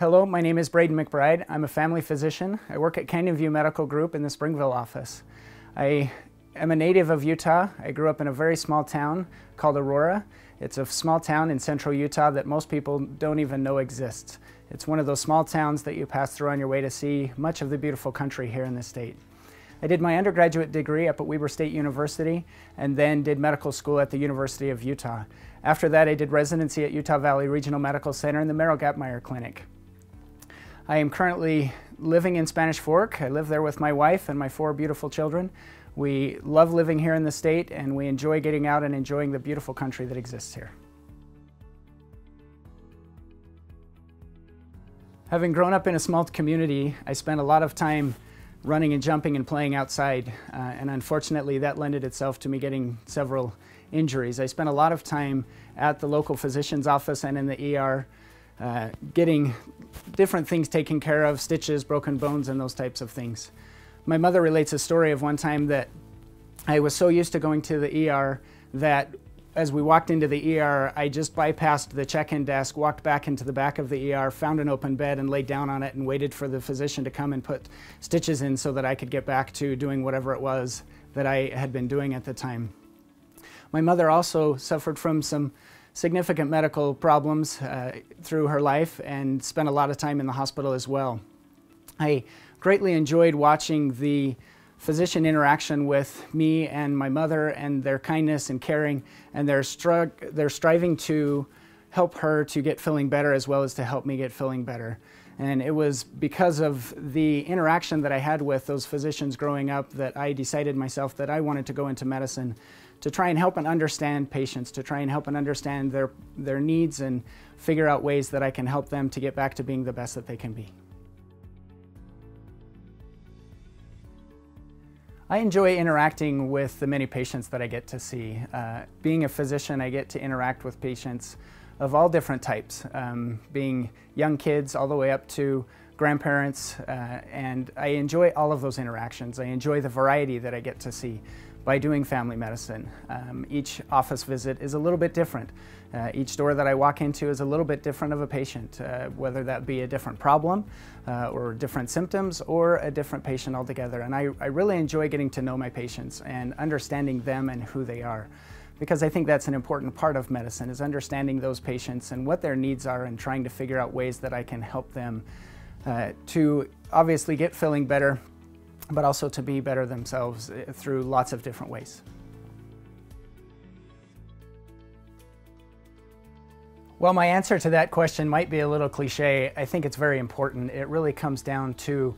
Hello, my name is Brayden McBride. I'm a family physician. I work at Canyon View Medical Group in the Springville office. I am a native of Utah. I grew up in a very small town called Aurora. It's a small town in central Utah that most people don't even know exists. It's one of those small towns that you pass through on your way to see much of the beautiful country here in the state. I did my undergraduate degree up at Weber State University and then did medical school at the University of Utah. After that, I did residency at Utah Valley Regional Medical Center in the Merrill Gappmayer Clinic. I am currently living in Spanish Fork. I live there with my wife and my four beautiful children. We love living here in the state and we enjoy getting out and enjoying the beautiful country that exists here. Having grown up in a small community, I spent a lot of time running and jumping and playing outside. Uh, and unfortunately, that lended itself to me getting several injuries. I spent a lot of time at the local physician's office and in the ER uh, getting different things taken care of, stitches, broken bones, and those types of things. My mother relates a story of one time that I was so used to going to the ER that as we walked into the ER, I just bypassed the check-in desk, walked back into the back of the ER, found an open bed and laid down on it and waited for the physician to come and put stitches in so that I could get back to doing whatever it was that I had been doing at the time. My mother also suffered from some significant medical problems uh, through her life and spent a lot of time in the hospital as well. I greatly enjoyed watching the physician interaction with me and my mother and their kindness and caring and their, stri their striving to help her to get feeling better as well as to help me get feeling better. And it was because of the interaction that I had with those physicians growing up that I decided myself that I wanted to go into medicine to try and help and understand patients, to try and help and understand their, their needs and figure out ways that I can help them to get back to being the best that they can be. I enjoy interacting with the many patients that I get to see. Uh, being a physician, I get to interact with patients of all different types, um, being young kids all the way up to grandparents, uh, and I enjoy all of those interactions. I enjoy the variety that I get to see by doing family medicine. Um, each office visit is a little bit different. Uh, each door that I walk into is a little bit different of a patient, uh, whether that be a different problem uh, or different symptoms or a different patient altogether. And I, I really enjoy getting to know my patients and understanding them and who they are because I think that's an important part of medicine is understanding those patients and what their needs are and trying to figure out ways that I can help them uh, to obviously get feeling better but also to be better themselves eh, through lots of different ways. Well, my answer to that question might be a little cliche. I think it's very important. It really comes down to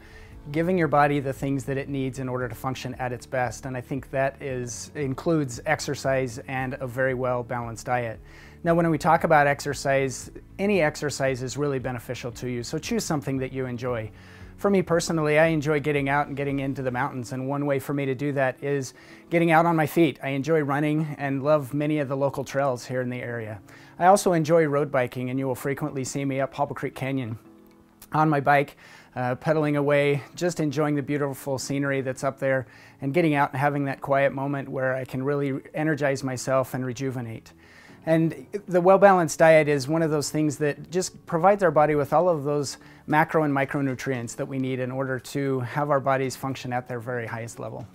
giving your body the things that it needs in order to function at its best. And I think that is includes exercise and a very well balanced diet. Now, when we talk about exercise, any exercise is really beneficial to you. So choose something that you enjoy. For me personally, I enjoy getting out and getting into the mountains, and one way for me to do that is getting out on my feet. I enjoy running and love many of the local trails here in the area. I also enjoy road biking, and you will frequently see me up Hobble Creek Canyon on my bike, uh, pedaling away, just enjoying the beautiful scenery that's up there, and getting out and having that quiet moment where I can really energize myself and rejuvenate. And the well-balanced diet is one of those things that just provides our body with all of those macro and micronutrients that we need in order to have our bodies function at their very highest level.